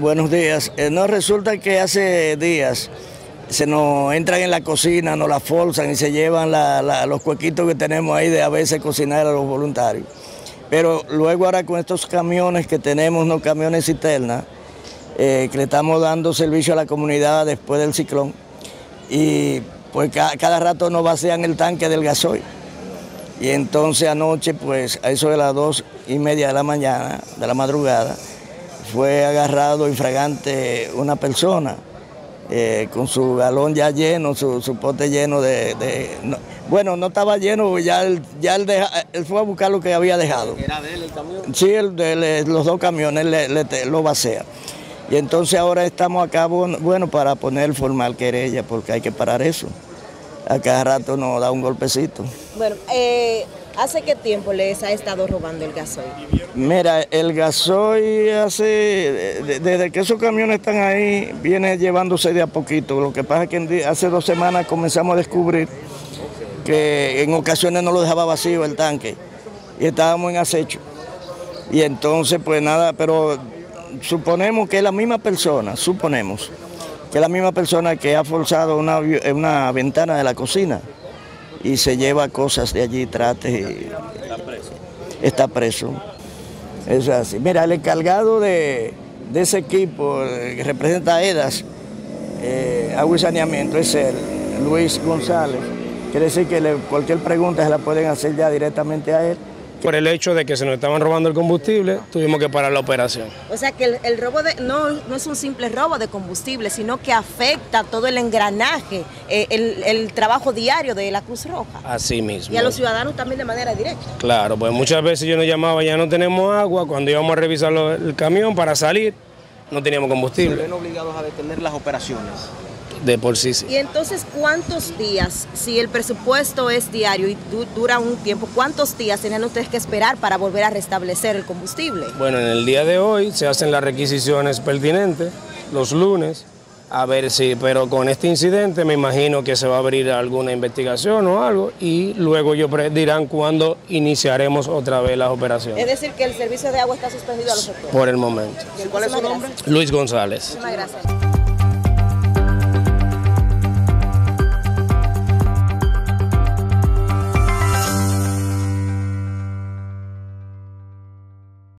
Buenos días. Eh, no resulta que hace días se nos entran en la cocina, nos la forzan y se llevan los cuequitos que tenemos ahí de a veces cocinar a los voluntarios. Pero luego ahora con estos camiones que tenemos, no camiones cisternas, eh, que le estamos dando servicio a la comunidad después del ciclón, y pues cada rato nos vacían el tanque del gasoil. Y entonces anoche, pues a eso de las dos y media de la mañana, de la madrugada, fue agarrado infragante una persona eh, con su galón ya lleno, su, pote lleno de... bueno, no estaba lleno, ya, él, ya él, fue a buscar lo que había dejado. ¿Era de él el camión? Sí, de, los dos camiones le, lo vacía. Y entonces ahora estamos acá, bueno, para poner formal querella, porque hay que parar eso. A cada rato nos da un golpecito. Bueno, eh, ¿Hace qué tiempo les ha estado robando el gasoil? Mira, el gasoil hace, desde que esos camiones están ahí, viene llevándose de a poquito. Lo que pasa es que hace dos semanas comenzamos a descubrir que en ocasiones no lo dejaba vacío el tanque y estábamos en acecho. Y entonces, pues nada, pero suponemos que es la misma persona, suponemos, que es la misma persona que ha forzado una, una ventana de la cocina y se lleva cosas de allí, trate. Está preso. Está preso. Es así. Mira, el encargado de, ese equipo que representa EDAS, eh, agua y saneamiento, es el Luis González. Quiere decir que cualquier pregunta se la pueden hacer ya directamente a él. Por el hecho de que se nos estaban robando el combustible, tuvimos que parar la operación. O sea que el, robo de, no, no, es un simple robo de combustible, sino que afecta todo el engranaje, eh, el, trabajo diario de la Cruz Roja. Así mismo. Y a los ciudadanos también de manera directa. Claro, pues muchas veces yo nos llamaba, ya no tenemos agua, cuando íbamos a revisar el camión para salir, no teníamos combustible. ¿Se ven obligados a detener las operaciones? De por sí, sí. ¿Y entonces cuántos días, si el presupuesto es diario y dura un tiempo, cuántos días tenían ustedes que esperar para volver a restablecer el combustible? Bueno, en el día de hoy se hacen las requisiciones pertinentes, los lunes, a ver si, pero con este incidente me imagino que se va a abrir alguna investigación o algo y luego ellos dirán cuándo iniciaremos otra vez las operaciones. Es decir, que el servicio de agua está suspendido a los sectores. Por el momento. ¿Cuál es su nombre? Luis González. Muchas gracias.